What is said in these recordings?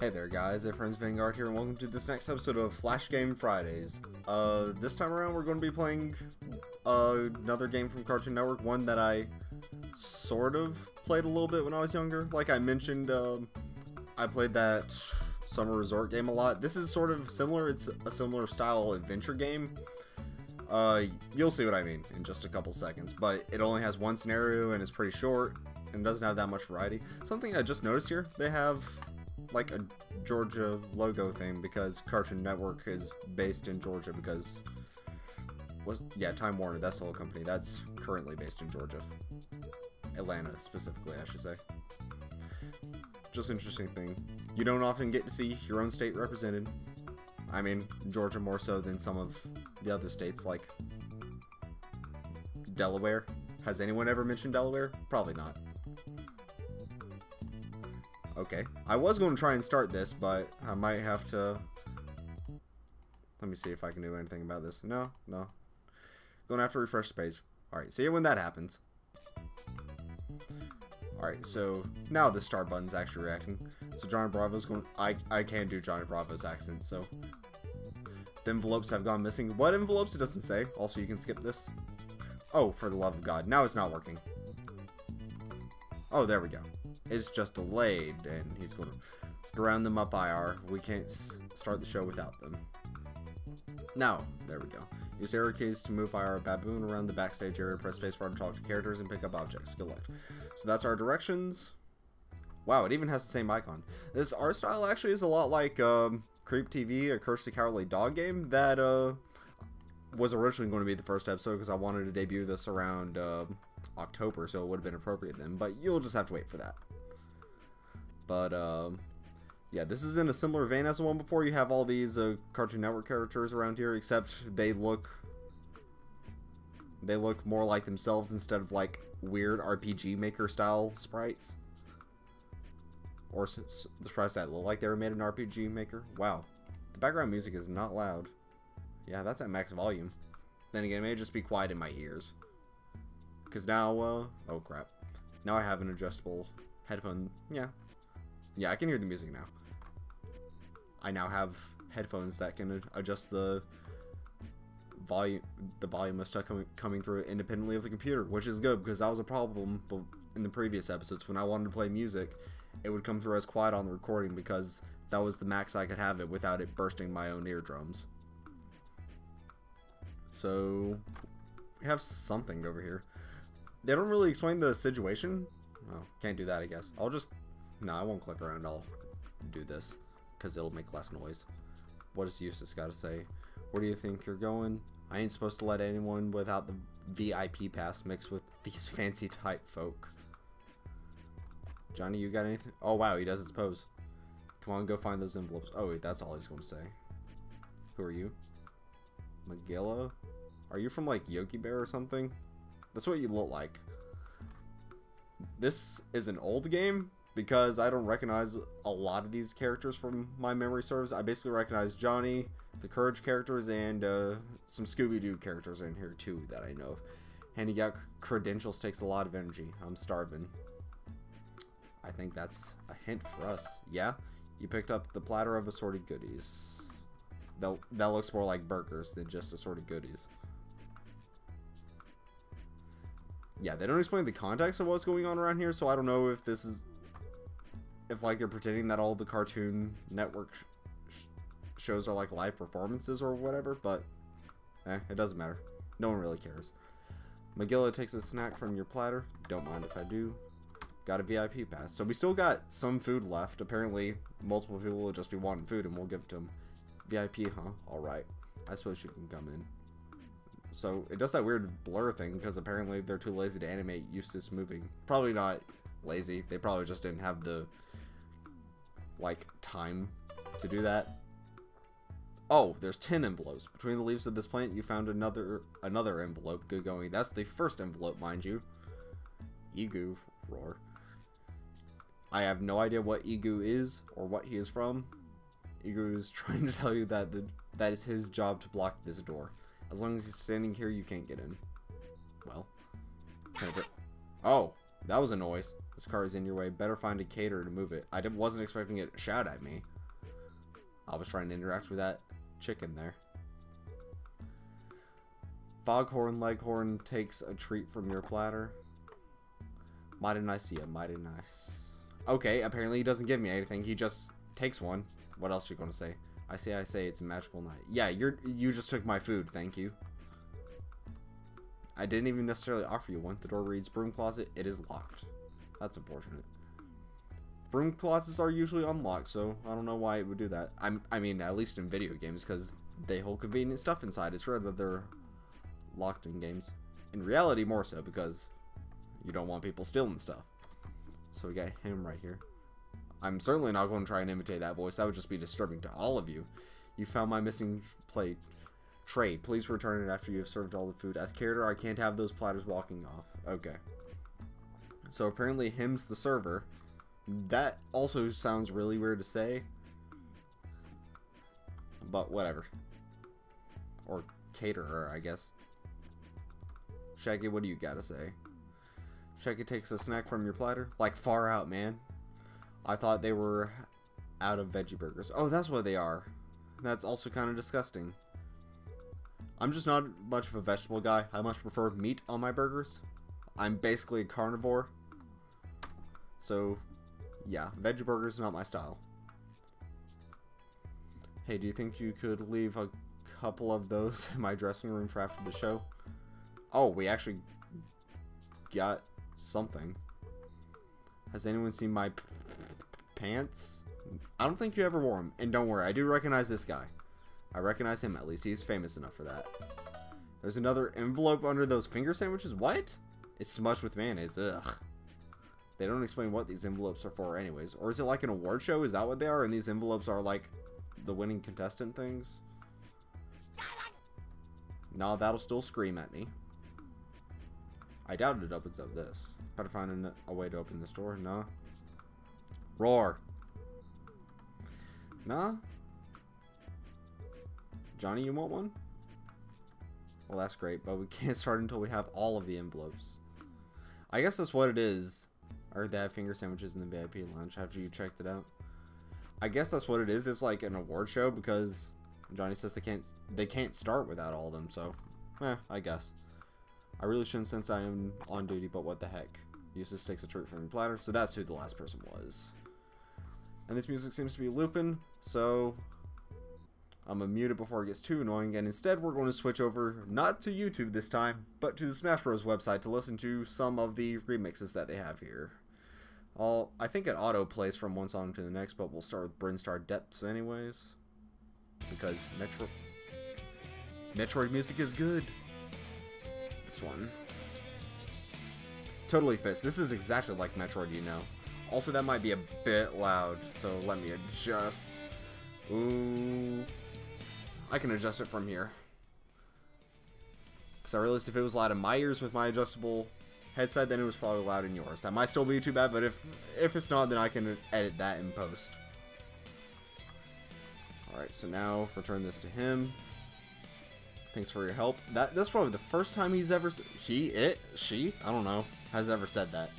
Hey there guys, it's Ephraim's Vanguard here and welcome to this next episode of Flash Game Fridays. Uh, this time around we're going to be playing uh, another game from Cartoon Network, one that I sort of played a little bit when I was younger. Like I mentioned, um, I played that Summer Resort game a lot. This is sort of similar, it's a similar style adventure game. Uh, you'll see what I mean in just a couple seconds, but it only has one scenario and it's pretty short and doesn't have that much variety. Something I just noticed here, they have like a Georgia logo thing because Cartoon Network is based in Georgia because was yeah Time Warner that's the whole company. That's currently based in Georgia. Atlanta specifically I should say. Just interesting thing. You don't often get to see your own state represented. I mean Georgia more so than some of the other states like Delaware. Has anyone ever mentioned Delaware? Probably not. Okay. I was going to try and start this, but I might have to... Let me see if I can do anything about this. No, no. Going to have to refresh the page. Alright, see you when that happens. Alright, so now the start button's actually reacting. So Johnny Bravo's going... I, I can't do Johnny Bravo's accent, so... The envelopes have gone missing. What envelopes? It doesn't say. Also, you can skip this. Oh, for the love of God. Now it's not working. Oh, there we go is just delayed, and he's going to ground them up IR. We can't start the show without them. Now, there we go. Use arrow keys to move IR baboon around the backstage area, press spacebar to talk to characters, and pick up objects. Good luck. So that's our directions. Wow, it even has the same icon. This art style actually is a lot like um, Creep TV, a Courage the Cowardly Dog game that uh, was originally going to be the first episode because I wanted to debut this around uh, October, so it would have been appropriate then, but you'll just have to wait for that. But, um, yeah, this is in a similar vein as the one before. You have all these uh, Cartoon Network characters around here, except they look... They look more like themselves instead of, like, weird RPG Maker style sprites. Or the sprites that look like they were made in RPG Maker. Wow. The background music is not loud. Yeah, that's at max volume. Then again, it may just be quiet in my ears. Because now, uh, oh crap. Now I have an adjustable headphone. Yeah, yeah, I can hear the music now. I now have headphones that can adjust the volume the volume of stuff coming coming through independently of the computer, which is good because that was a problem in the previous episodes when I wanted to play music, it would come through as quiet on the recording because that was the max I could have it without it bursting my own eardrums. So we have something over here. They don't really explain the situation. Oh, can't do that I guess. I'll just no, I won't click around. I'll do this because it'll make less noise. What does Eustace got to say? Where do you think you're going? I ain't supposed to let anyone without the VIP pass mix with these fancy type folk. Johnny, you got anything? Oh, wow, he does his pose. Come on, go find those envelopes. Oh, wait, that's all he's going to say. Who are you? Magilla? Are you from, like, Yogi Bear or something? That's what you look like. This is an old game, because I don't recognize a lot of these characters from my memory serves. I basically recognize Johnny, the Courage characters, and uh, some Scooby-Doo characters in here too that I know of. Handing out credentials takes a lot of energy. I'm starving. I think that's a hint for us. Yeah, you picked up the platter of assorted goodies. That, that looks more like burgers than just assorted goodies. Yeah, they don't explain the context of what's going on around here, so I don't know if this is if like they're pretending that all the Cartoon Network sh shows are like live performances or whatever, but eh, it doesn't matter. No one really cares. Magilla takes a snack from your platter. Don't mind if I do. Got a VIP pass. So we still got some food left. Apparently, multiple people will just be wanting food and we'll give it to them. VIP, huh? Alright. I suppose you can come in. So, it does that weird blur thing because apparently they're too lazy to animate Eustace moving. Probably not lazy. They probably just didn't have the like time to do that. Oh, there's 10 envelopes. Between the leaves of this plant, you found another another envelope. Good going. That's the first envelope, mind you. Igu, roar. I have no idea what Igu is or what he is from. Igu is trying to tell you that the, that is his job to block this door. As long as he's standing here, you can't get in. Well. Oh, that was a noise. This car is in your way. Better find a caterer to move it. I wasn't expecting it to shout at me. I was trying to interact with that chicken there. Foghorn Leghorn takes a treat from your platter. Mighty nice, yeah, mighty nice. Okay, apparently he doesn't give me anything. He just takes one. What else are you gonna say? I say, I say, it's a magical night. Yeah, you're you just took my food. Thank you. I didn't even necessarily offer you one. The door reads broom closet. It is locked. That's unfortunate. Broom closets are usually unlocked, so I don't know why it would do that. I'm, I mean, at least in video games, because they hold convenient stuff inside. It's rare that they're locked in games. In reality, more so, because you don't want people stealing stuff. So we got him right here. I'm certainly not going to try and imitate that voice. That would just be disturbing to all of you. You found my missing plate. Tray, please return it after you have served all the food. As caterer, I can't have those platters walking off. Okay. So apparently him's the server. That also sounds really weird to say. But whatever. Or caterer, I guess. Shaggy, what do you gotta say? Shaggy takes a snack from your platter? Like far out, man. I thought they were out of veggie burgers. Oh, that's what they are. That's also kind of disgusting. I'm just not much of a vegetable guy. I much prefer meat on my burgers. I'm basically a carnivore. So, yeah, veggie burgers not my style. Hey, do you think you could leave a couple of those in my dressing room for after the show? Oh, we actually got something. Has anyone seen my pants? I don't think you ever wore them. And don't worry, I do recognize this guy. I recognize him at least. He's famous enough for that. There's another envelope under those finger sandwiches. What? It's smudged with mayonnaise. Ugh. They don't explain what these envelopes are for anyways. Or is it like an award show? Is that what they are? And these envelopes are like the winning contestant things? Nah, that'll still scream at me. I doubt it opens up this. Gotta find a, a way to open this door. No. Roar. Nah. Johnny, you want one? Well, that's great, but we can't start until we have all of the envelopes. I guess that's what it is. Or they have finger sandwiches in the VIP lounge after you checked it out. I guess that's what it is. It's like an award show because Johnny says they can't they can't start without all of them. So, eh, I guess. I really shouldn't since I am on duty, but what the heck. Eustace takes a treat from the platter, so that's who the last person was. And this music seems to be looping, so I'm gonna mute it before it gets too annoying, and instead we're going to switch over, not to YouTube this time, but to the Smash Bros. website to listen to some of the remixes that they have here. I'll, I think it auto plays from one song to the next, but we'll start with Brinstar Depths anyways. Because Metro... Metroid music is good. This one. Totally fits. This is exactly like Metroid, you know. Also, that might be a bit loud, so let me adjust. Ooh. I can adjust it from here. Because I realized if it was loud in my ears with my adjustable headset, then it was probably loud in yours. That might still be too bad, but if if it's not, then I can edit that in post. Alright, so now return this to him. Thanks for your help. That That's probably the first time he's ever... He? It? She? I don't know. Has ever said that.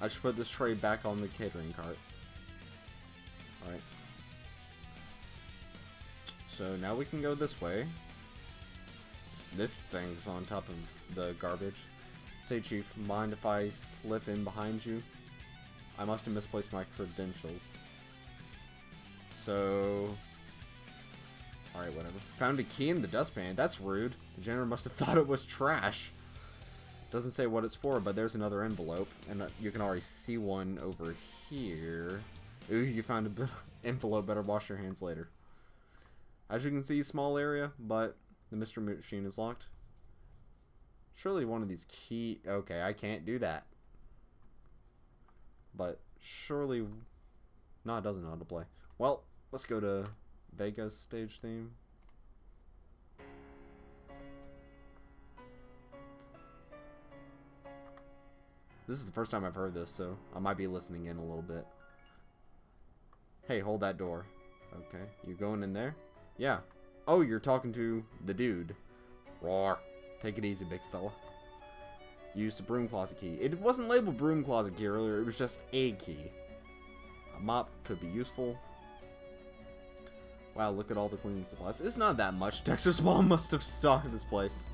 I should put this tray back on the catering cart. Alright. So now we can go this way. This thing's on top of the garbage. Say, Chief, mind if I slip in behind you? I must have misplaced my credentials. So... Alright, whatever. Found a key in the dustpan. That's rude. The janitor must have thought it was trash. Doesn't say what it's for, but there's another envelope. And uh, you can already see one over here. Ooh, you found an envelope. Better wash your hands later. As you can see, small area, but the mystery machine is locked. Surely one of these key... Okay, I can't do that. But surely... No, it doesn't know how to play. Well, let's go to Vega's stage theme. This is the first time I've heard this, so I might be listening in a little bit. Hey, hold that door. Okay, you going in there? Yeah. Oh, you're talking to the dude. Roar. Take it easy, big fella. Use the broom closet key. It wasn't labeled broom closet key earlier, it was just a key. A mop could be useful. Wow, look at all the cleaning supplies. It's not that much. Dexter's mom must have stocked this place.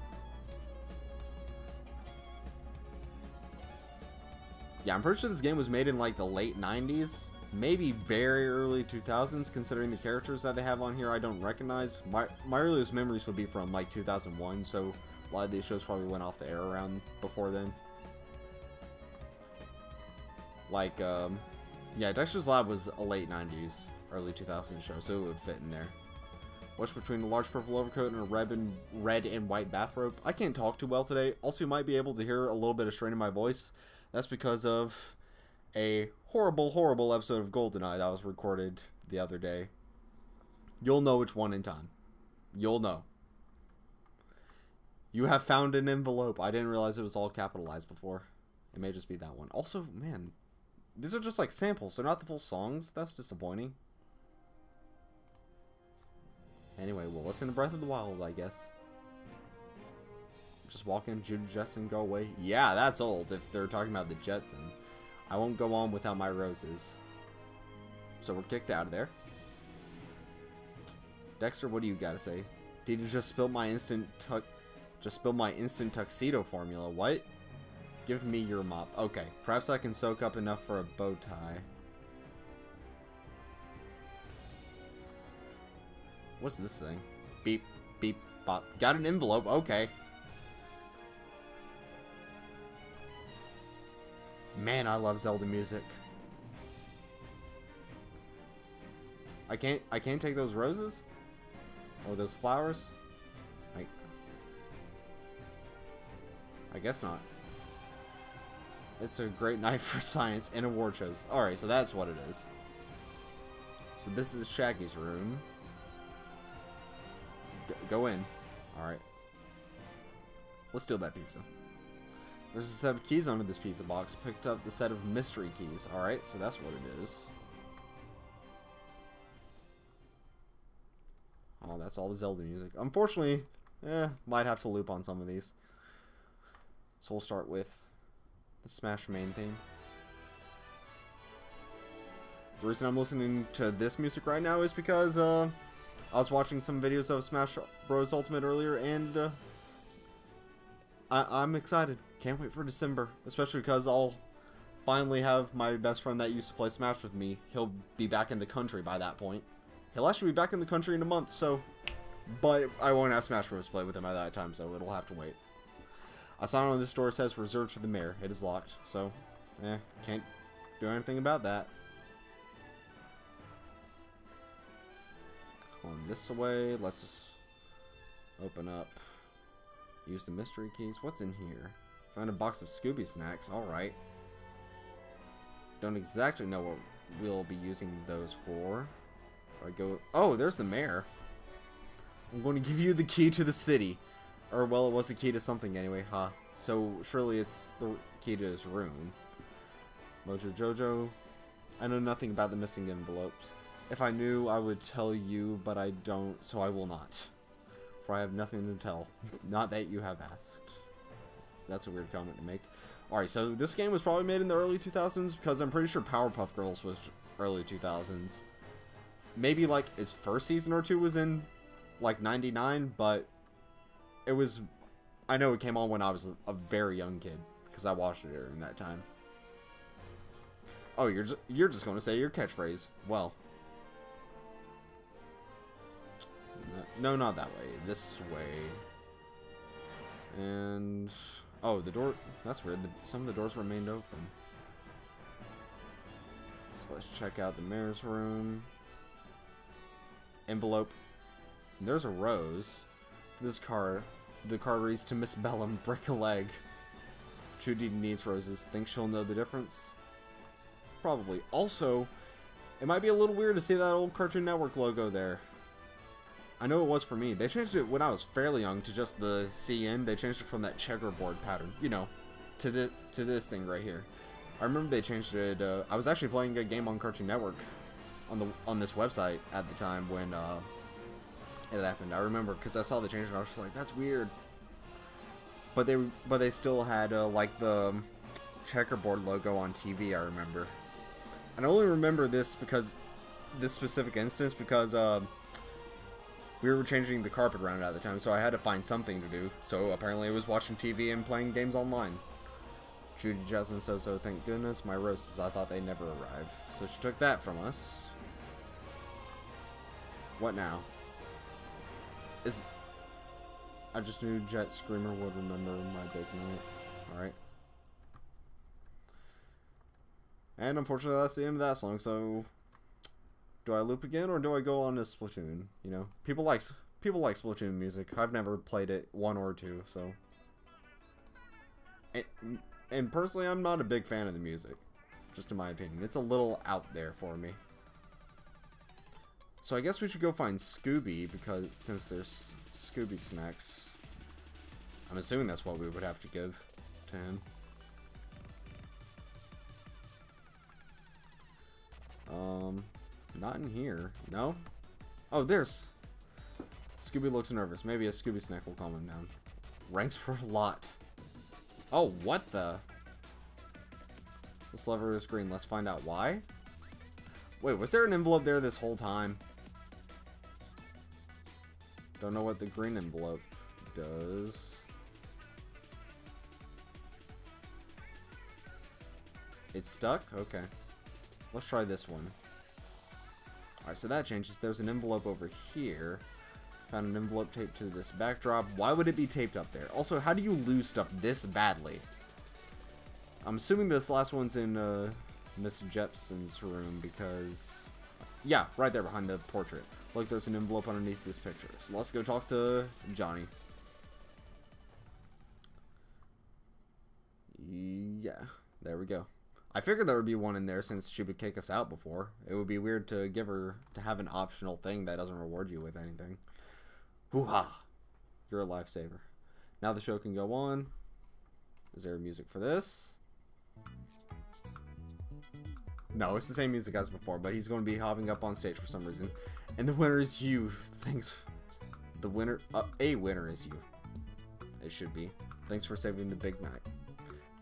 Yeah, I'm pretty sure this game was made in like the late 90s. Maybe very early 2000s, considering the characters that they have on here I don't recognize. My, my earliest memories would be from like 2001, so a lot of these shows probably went off the air around before then. Like, um, yeah, Dexter's Lab was a late 90s, early 2000s show, so it would fit in there. What's between a large purple overcoat and a red and, red and white bathrobe? I can't talk too well today. Also, you might be able to hear a little bit of strain in my voice. That's because of a horrible, horrible episode of GoldenEye that was recorded the other day. You'll know which one in time. You'll know. You have found an envelope. I didn't realize it was all capitalized before. It may just be that one. Also, man, these are just like samples. They're not the full songs. That's disappointing. Anyway, we'll listen to Breath of the Wild, I guess. Just walk in, Judy Jetson, go away. Yeah, that's old if they're talking about the Jetson. I won't go on without my roses. So we're kicked out of there. Dexter, what do you gotta say? Did you just spill my instant tuck just spill my instant tuxedo formula? What? Give me your mop. Okay, perhaps I can soak up enough for a bow tie. What's this thing? Beep, beep, bop. Got an envelope. Okay. Man, I love Zelda music. I can't I can't take those roses? Or those flowers? I guess not. It's a great night for science and award shows. Alright, so that's what it is. So this is Shaggy's room. G go in. Alright. Let's steal that pizza. There's a set of keys under this pizza box. Picked up the set of mystery keys. Alright, so that's what it is. Oh, that's all the Zelda music. Unfortunately, eh, might have to loop on some of these. So we'll start with the Smash main theme. The reason I'm listening to this music right now is because uh, I was watching some videos of Smash Bros. Ultimate earlier, and uh, I I'm excited. Can't wait for December, especially because I'll finally have my best friend that used to play Smash with me. He'll be back in the country by that point. He'll actually be back in the country in a month, so... But I won't have Smash Bros. play with him at that time, so it'll have to wait. A sign on this door says reserved for the mayor. It is locked, so... Eh, can't do anything about that. Going this way, let's just open up. Use the mystery keys. What's in here? Found a box of Scooby snacks. Alright. Don't exactly know what we'll be using those for. I go... Oh, there's the mayor. I'm going to give you the key to the city. Or, well, it was the key to something anyway, huh? So, surely it's the key to his room. Mojo Jojo. I know nothing about the missing envelopes. If I knew, I would tell you, but I don't, so I will not. For I have nothing to tell. not that you have asked. That's a weird comment to make. Alright, so this game was probably made in the early 2000s, because I'm pretty sure Powerpuff Girls was early 2000s maybe like its first season or two was in like 99 but it was i know it came on when i was a very young kid because i watched it during that time oh you're just you're just going to say your catchphrase well no not that way this way and oh the door that's weird the, some of the doors remained open so let's check out the mayor's room envelope. There's a rose. This card. The reads to Miss Bellum, break a leg. Trudy needs roses. Think she'll know the difference? Probably. Also, it might be a little weird to see that old Cartoon Network logo there. I know it was for me. They changed it when I was fairly young to just the CN. They changed it from that checkerboard pattern, you know, to the to this thing right here. I remember they changed it. Uh, I was actually playing a game on Cartoon Network on the on this website at the time when uh, it happened. I remember because I saw the change and I was just like, that's weird. but they but they still had uh, like the checkerboard logo on TV. I remember, and I only remember this because this specific instance because uh, we were changing the carpet around at the time, so I had to find something to do. So apparently, it was watching TV and playing games online. Judy Jetson says so. Thank goodness my roasts. I thought they never arrive. So she took that from us. What now? Is I just knew Jet Screamer would remember my big night. Alright. And unfortunately that's the end of that song, so do I loop again or do I go on to Splatoon? You know, people like people like Splatoon music. I've never played it one or two, so. And, and personally, I'm not a big fan of the music, just in my opinion. It's a little out there for me. So I guess we should go find Scooby because since there's Scooby snacks, I'm assuming that's what we would have to give to him. Um, not in here. No? Oh, there's... Scooby looks nervous. Maybe a Scooby snack will calm him down. Ranks for a lot. Oh, what the? This lever is green. Let's find out why. Wait, was there an envelope there this whole time? Don't know what the green envelope does. It's stuck? Okay. Let's try this one. Alright, so that changes. There's an envelope over here. Found an envelope taped to this backdrop. Why would it be taped up there? Also, how do you lose stuff this badly? I'm assuming this last one's in uh, Miss Jetson's room because... Yeah, right there behind the portrait. Look, there's an envelope underneath this picture. So let's go talk to Johnny. Yeah, there we go. I figured there would be one in there since she would kick us out before. It would be weird to give her to have an optional thing that doesn't reward you with anything. Hoo-ha! You're a lifesaver. Now the show can go on. Is there music for this? No, it's the same music as before, but he's going to be hopping up on stage for some reason. And the winner is you. Thanks. The winner, uh, a winner is you. It should be. Thanks for saving the big night.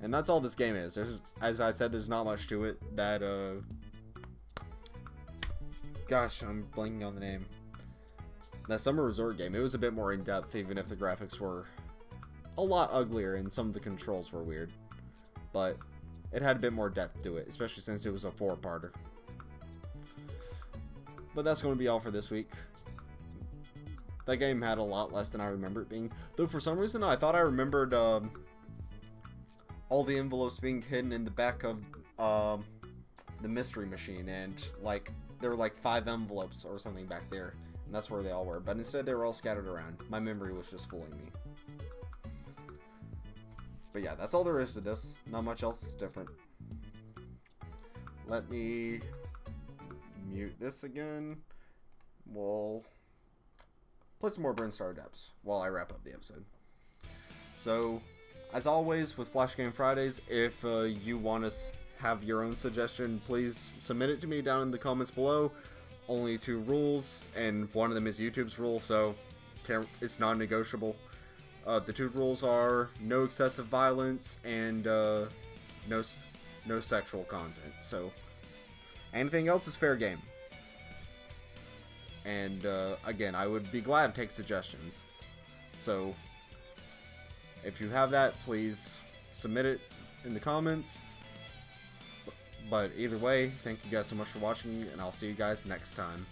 And that's all this game is. There's, as I said, there's not much to it. That, uh... Gosh, I'm blanking on the name. That Summer Resort game, it was a bit more in-depth, even if the graphics were a lot uglier and some of the controls were weird. But it had a bit more depth to it, especially since it was a four-parter. But that's going to be all for this week. That game had a lot less than I remember it being. Though for some reason, I thought I remembered... Um, all the envelopes being hidden in the back of um, the mystery machine, and like there were like five envelopes or something back there, and that's where they all were. But instead, they were all scattered around. My memory was just fooling me. But yeah, that's all there is to this. Not much else is different. Let me mute this again. We'll play some more Brinstar Depths while I wrap up the episode. So, as always, with Flash Game Fridays, if uh, you want to have your own suggestion, please submit it to me down in the comments below. Only two rules, and one of them is YouTube's rule, so it's non-negotiable. Uh, the two rules are no excessive violence and uh, no no sexual content. So anything else is fair game. And uh, again, I would be glad to take suggestions. So if you have that, please submit it in the comments. But either way, thank you guys so much for watching, and I'll see you guys next time.